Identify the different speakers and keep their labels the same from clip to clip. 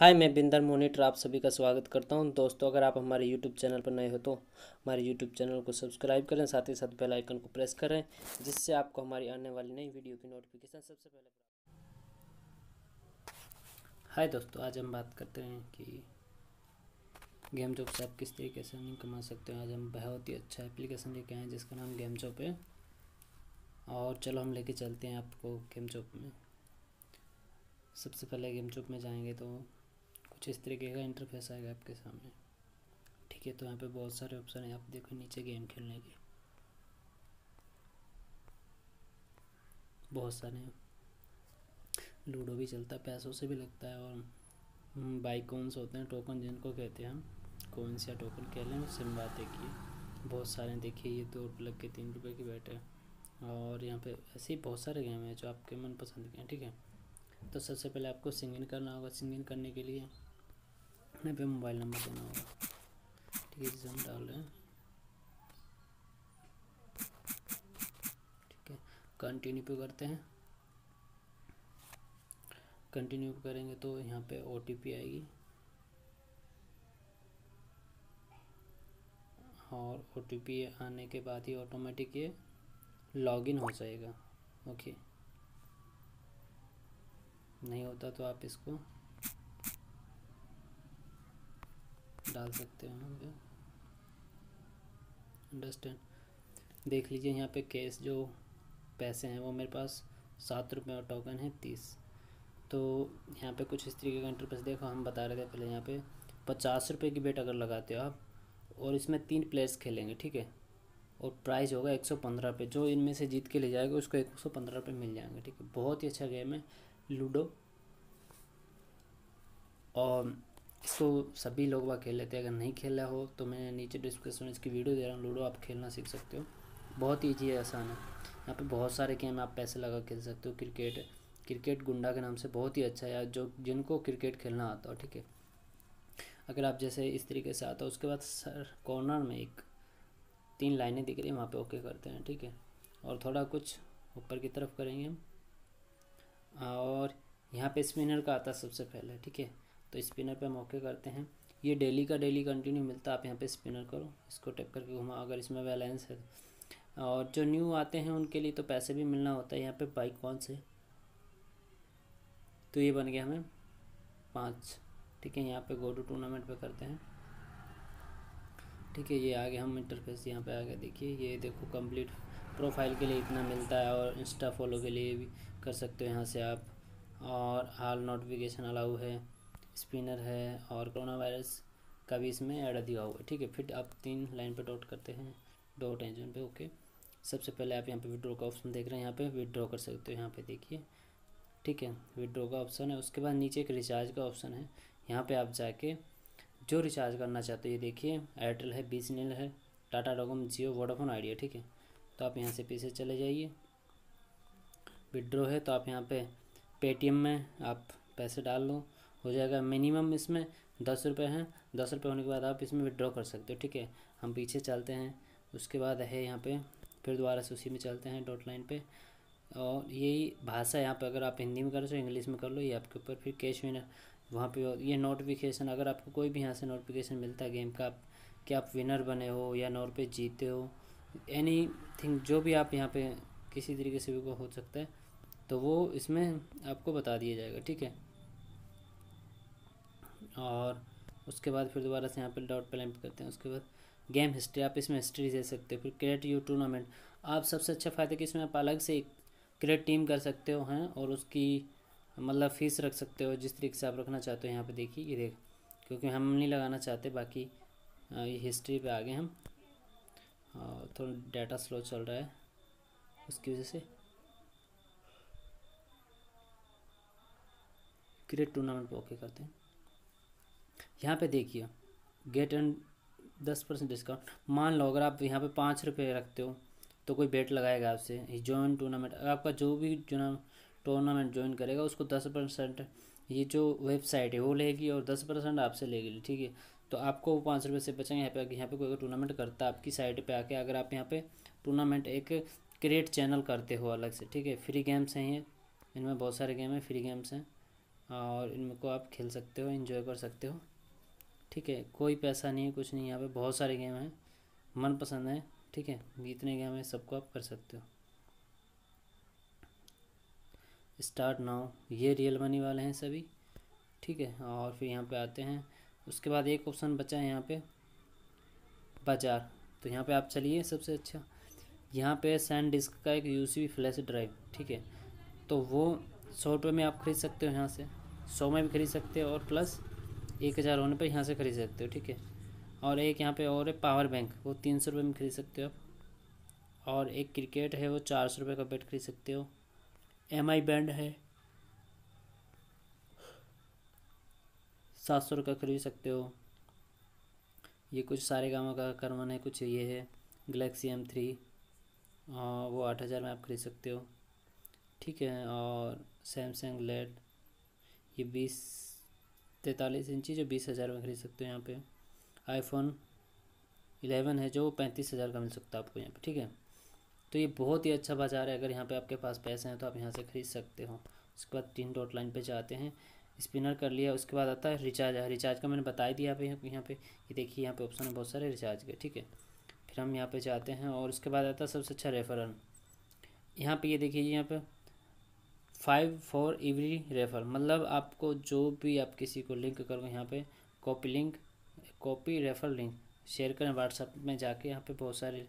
Speaker 1: हाय, मैं बिंदर मोनिटर आप सभी का स्वागत करता हूँ। दोस्तों, अगर आप हमारे यूट्यूब चैनल पर नए हो तो हमारे यूट्यूब चैनल को सब्सक्राइब करें, साथ ही साथ बेल आइकन को प्रेस करें, जिससे आपको हमारी आने वाली नई वीडियो की नोटिफिकेशन सबसे पहले हाय दोस्तों, आज हम बात करते हैं कि गेम जॉब से आप किस तरीके से अर्निंग कमा सकते हैं। आज हम बहुत ही अच्छा एप्लीकेशन लेके आए हैं, जिसका नाम गेम जॉब है। और चलो हम लेके चलते हैं आपको गेम जॉब में। सबसे पहले गेम जॉब में जाएँगे तो कुछ इस तरीके का इंटरफेस आएगा आपके सामने। ठीक है तो यहाँ पे बहुत सारे ऑप्शन है। आप देखो नीचे गेम खेलने के। बहुत सारे लूडो भी चलता है, पैसों से भी लगता है और बाई कॉन्स होते हैं टोकन जिनको कहते हैं हम। कॉन्स या टोकन कह लें, उससे बात देखिए। बहुत सारे देखिए, ये दो लग के तीन रुपये की बैट है। और यहाँ पे ऐसे ही बहुत सारे गेम हैं जो आपके मन पसंद के हैं, ठीक है? तो सबसे पहले आपको सिंगिंग करना होगा। सिंगिंग करने के लिए अपने पे मोबाइल नंबर देना होगा ठीक है हम डाल रहे हैं ठीक है कंटिन्यू पे करते हैं। कंटिन्यू करेंगे तो यहाँ पे ओटीपी आएगी। और ओटीपी आने के बाद ही ऑटोमेटिक ये लॉगिन हो जाएगा। ओके नहीं होता तो आप इसको डाल सकते हैं अंडरस्टैंड देख लीजिए यहाँ पे कैश जो पैसे हैं वो मेरे पास सात रुपये और टोकन है तीस। तो यहाँ पे कुछ इस तरीके का इंटरप्रेस देखो, हम बता रहे थे पहले यहाँ पे पचास रुपये की बेट अगर लगाते हो आप, और इसमें तीन प्लेयर्स खेलेंगे, ठीक है? और प्राइस होगा एक सौ पंद्रह पे, जो इनमें से जीत के ले जाएगा, उसको एक सौ पंद्रह रुपये मिल जाएँगे, ठीक है? बहुत ही अच्छा गेम है, लूडो। और इसको सभी लोग वह खेल लेते हैं। अगर नहीं खेला हो तो मैं नीचे डिस्क्रिप्शन में इसकी वीडियो दे रहा हूँ। लूडो आप खेलना सीख सकते हो। बहुत ईजी है, आसान है। यहाँ पे बहुत सारे गेम आप पैसे लगा खेल सकते हो। क्रिकेट क्रिकेट गुंडा के नाम से बहुत ही अच्छा है जो जिनको क्रिकेट खेलना आता हो, ठीक है। अगर आप जैसे इस तरीके से आता हो, उसके बाद सर कॉर्नर में एक, तीन लाइनें दिख रही है, वहाँ पे ओके करते हैं, ठीक है। और थोड़ा कुछ ऊपर की तरफ़ करेंगे हम। और यहाँ पे स्पिनर का आता सबसे पहले, ठीक है। तो स्पिनर पे हम ओके करते हैं। ये डेली का डेली कंटिन्यू मिलता है, आप यहाँ पे स्पिनर करो, इसको टेप करके घुमा अगर इसमें बैलेंस है। और जो न्यू आते हैं, उनके लिए तो पैसे भी मिलना होता है, यहाँ पे बाइक कौन से? तो ये बन गया हमें पाँच। ठीक है, यहाँ पे गो टू टूर्नामेंट पे करते हैं। ठीक है, ये आगे हम इंटरफेस यहाँ पे आगे देखिए, ये देखो कंप्लीट प्रोफ़ाइल के लिए इतना मिलता है और इंस्टा फॉलो के लिए भी कर सकते हो यहाँ से आप। और हाल नोटिफिकेशन अलाउ है। स्पिनर है और कोरोना वायरस का भी इसमें ऐड दिया हुआ है। ठीक है, फिर आप तीन लाइन पर डॉट करते हैं। डॉट है एंजन पे, ओके। सबसे पहले आप यहाँ पे विड्रॉ का ऑप्शन देख रहे हैं। यहाँ पे विड्रॉ कर सकते हो, यहाँ पे देखिए। ठीक है, विड्रॉ का ऑप्शन है। उसके बाद नीचे एक रिचार्ज का ऑप्शन है। यहाँ पे आप जाके जो रिचार्ज करना चाहते हो, ये देखिए, एयरटेल है बी है, टाटा डोकोम जियो, वोडाफोन, आइडिया, ठीक है। तो आप यहाँ से पीछे चले जाइए। विड्रॉ है तो आप यहाँ पे पेटीएम में आप पैसे डाल लो। हो जाएगा। मिनिमम इसमें दस रुपये हैं। दस रुपये होने के बाद आप इसमें विड्रॉ कर सकते हो, ठीक है? हम पीछे चलते हैं। उसके बाद है यहाँ पे, फिर दोबारा से उसी में चलते हैं डॉट लाइन पे। और यही भाषा यहाँ पे। अगर आप हिंदी में कर हो, इंग्लिश में कर लो, ये आपके ऊपर फिर कैश विनर वहाँ पे ये नोटिफिकेशन अगर आपको कोई भी यहाँ से नोटिफिकेशन मिलता है गेम का आप कि आप विनर बने हो या नौ रुपये जीते हो एनी थिंग जो भी आप यहाँ पे किसी तरीके से भी हो सकता है तो वो इसमें आपको बता दिया जाएगा, ठीक है? और उसके बाद फिर दोबारा से यहाँ पर डॉट प्लान करते हैं। उसके बाद गेम हिस्ट्री, आप इसमें हिस्ट्री दे सकते हो। फिर क्रिएट यू टूर्नामेंट। आप सबसे अच्छा फ़ायदा कि इसमें आप अलग से एक क्रिएट टीम कर सकते हो हैं और उसकी मतलब फ़ीस रख सकते हो, जिस तरीके से आप रखना चाहते हो। यहाँ पे देखिए, ये देख, क्योंकि हम नहीं लगाना चाहते, बाकी ये हिस्ट्री पे आ गए हम और थोड़ा डाटा स्लो चल रहा है। उसकी वजह से क्रिएट टूर्नामेंट पे ओके करते हैं। यहाँ पे देखिए गेट एंड दस परसेंट डिस्काउंट मान लो, अगर आप यहाँ पे पाँच रुपये रखते हो तो कोई बेट लगाएगा आपसे जॉइन टूर्नामेंट आपका जो भी जो टूर्नामेंट ज्वाइन करेगा, उसको दस परसेंट ये जो वेबसाइट है, वो लेगी और दस परसेंट आपसे लेगी, ठीक है? तो आपको वो पाँच रुपये से बचेंगे यहाँ पे यहाँ पे कोई टूर्नामेंट करता है, आपकी साइट पे आके अगर आप यहाँ पे टूर्नामेंट एक क्रिएट चैनल करते हो अलग से, ठीक है? फ्री गेम्स हैं ये, इनमें बहुत सारे गेम हैं फ्री गेम्स हैं, और इनको आप खेल सकते हो इन्जॉय कर सकते हो। ठीक है, कोई पैसा नहीं है, कुछ नहीं यहाँ पे बहुत सारे गेम हैं मन पसंद है, ठीक है जितने गेम है, सबको आप कर सकते हो। स्टार्ट नाउ ये रियल मनी वाले हैं सभी, ठीक है, और फिर यहाँ पे आते हैं, उसके बाद एक ऑप्शन बचा है यहाँ पे, बाज़ार तो यहाँ पे आप चलिए सबसे अच्छा यहाँ पे सैन डिस्क का एक यूसीबी फ्लैश ड्राइव ठीक है तो वो सौ रुपये में आप खरीद सकते हो यहाँ से, सौ में भी खरीद सकते हो और प्लस एक हज़ार होने पर यहाँ से खरीद सकते हो, ठीक है? और एक यहाँ पे और है पावर बैंक वो तीन सौ रुपये में खरीद सकते हो आप। और एक क्रिकेट है, वो चार सौ रुपये का बैट खरीद सकते हो। एम आई बैंड है, सात सौ रुपये का खरीद सकते हो। ये कुछ सारे गाँव का करवन है, कुछ ये है गलेक्सी एम थ्री वो आठ हज़ार में आप खरीद सकते हो। ठीक है, और सैमसंग लेड ये बीस तैंतालीस इंची जो बीस हज़ार में खरीद सकते हो यहाँ पे। आईफोन इलेवन है जो पैंतीस हज़ार का मिल सकता है आपको यहाँ पे, ठीक है? तो ये बहुत ही अच्छा बाज़ार है। अगर यहाँ पे आपके पास पैसे हैं तो आप यहाँ से ख़रीद सकते हो। उसके बाद तीन डॉट लाइन पे जाते हैं। स्पिनर कर लिया, उसके बाद आता है रिचार्ज। रिचार्ज का मैंने बता ही दिया यहाँ पे यहाँ पे। ये देखिए, यहाँ पे ऑप्शन है बहुत सारे रिचार्ज के, ठीक है? फिर हम यहाँ पे जाते हैं और उसके बाद आता है सबसे अच्छा रेफरल। यहाँ पे ये देखिए यहाँ पे फाइव फॉर एवरी रेफर मतलब आपको जो भी आप किसी को लिंक करोगे, यहाँ पे copy link copy refer link share करें व्हाट्सएप में जाके, यहाँ पे बहुत सारे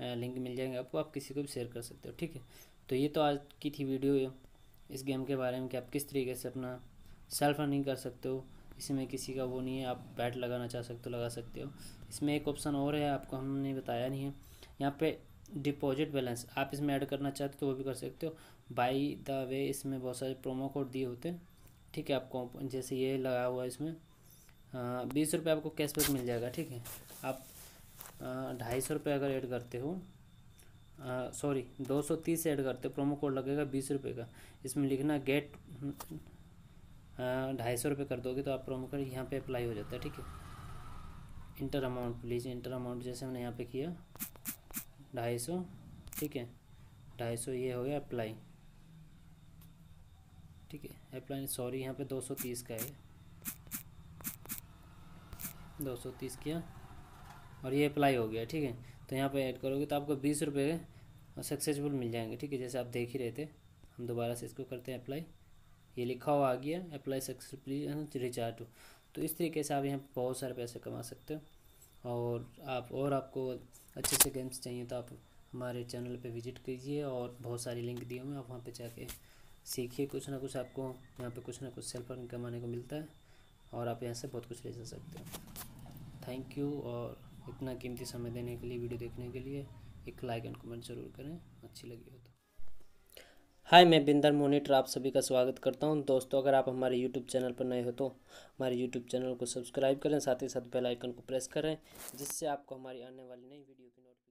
Speaker 1: लिंक मिल जाएँगे आपको, आप किसी को भी शेयर कर सकते हो, ठीक है? तो ये तो आज की थी वीडियो इस गेम के बारे में कि आप किस तरीके से अपना सेल्फ रनिंग कर सकते हो। इसमें किसी का वो नहीं है, आप बैट लगाना चाह सकते हो, लगा सकते हो। इसमें एक ऑप्शन और है, आपको हमने बताया नहीं है। यहाँ पे डिपॉजिट बैलेंस। आप इसमें ऐड करना चाहते हो तो वो भी कर सकते हो। बाई द वे इसमें बहुत सारे प्रोमो कोड दिए होते हैं। ठीक है, आपको जैसे ये लगा हुआ है इसमें। बीस रुपये आपको कैशबैक मिल जाएगा, ठीक है। आप ढाई सौ रुपये अगर ऐड करते हो सॉरी, दो सौ तीस ऐड करते हो, प्रोमो कोड लगेगा बीस रुपये का। इसमें लिखना गेट ढाई सौ रुपये कर दोगे तो आप प्रोमो कोड यहाँ पे अप्लाई हो जाता है, ठीक है। Enter amount please enter amount जैसे हमने यहाँ पे किया। ढाई सौ, ठीक है? ढाई सौ ये हो गया अप्लाई ठीक है? अप्लाई सॉरी यहाँ पे दो सौ तीस का है। दो सौ तीस किया और ये अप्लाई हो गया, ठीक है? तो यहाँ पे ऐड करोगे तो आपको बीस रुपये सक्सेसफुल मिल जाएँगे, ठीक है? जैसे आप देख ही रहे थे, हम दोबारा से इसको करते हैं अप्लाई ये लिखा हुआ आ गया अप्लाई सक्सेसफुली रिचार्ज तो इस तरीके से आप यहाँ बहुत सारे पैसे कमा सकते हो और आप, और आपको अच्छे से गेम्स चाहिए तो आप हमारे चैनल पे विज़िट कीजिए और बहुत सारी लिंक दिए हुए हैं, आप वहाँ पे जाके सीखिए। कुछ ना कुछ आपको यहाँ पे कुछ ना कुछ सेल्फ अर्न कमाने को मिलता है और आप यहाँ से बहुत कुछ ले जा सकते हो। थैंक यू और इतना कीमती समय देने के लिए, वीडियो देखने के लिए एक लाइक एंड कमेंट ज़रूर करें, अच्छी लगी हो तो। हाय, मैं बिंदर मोनिटर आप सभी का स्वागत करता हूँ। दोस्तों, अगर आप हमारे यूट्यूब चैनल पर नए हो तो हमारे यूट्यूब चैनल को सब्सक्राइब करें, साथ ही साथ बेल आइकन को प्रेस करें, जिससे आपको हमारी आने वाली नई वीडियो की नोटिफिकेशन